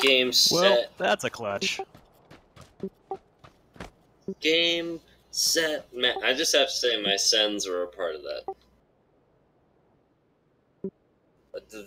Game Well, that's a clutch. Game set. Man, I just have to say my sends were a part of that. But the